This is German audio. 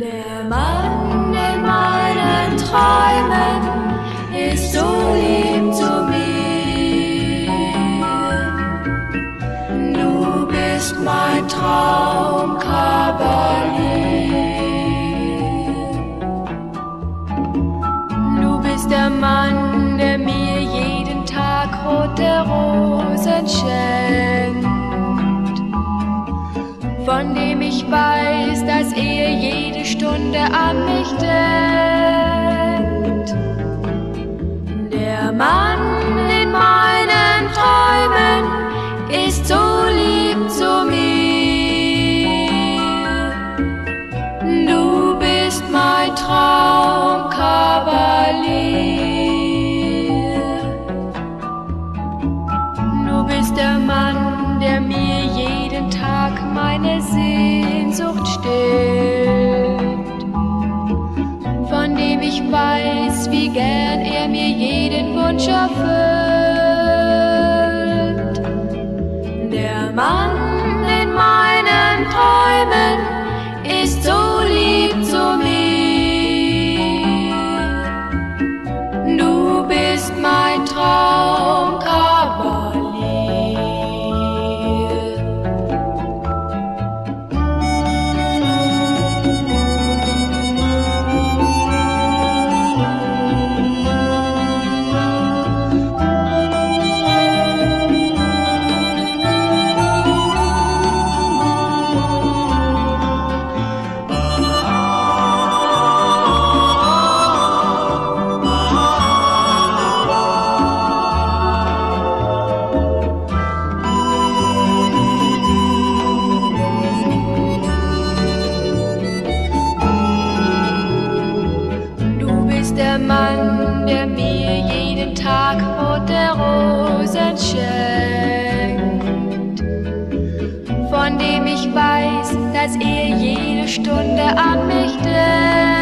Der Mann in meinen Träumen ist so lieb zu mir. Du bist mein Traumkavalier. Du bist der Mann, der mir jeden Tag rote Rosen schenkt, Stunde an mich denkt. Der Mann in meinen Träumen ist so lieb zu mir. Du bist mein Traumkavalier. Du bist der Mann, der mir jeden Tag meine Sehnsucht stillt, ich weiß, wie gern er mir jeden Wunsch erfüllt. Dem ich weiß, dass er jede Stunde an mich denkt.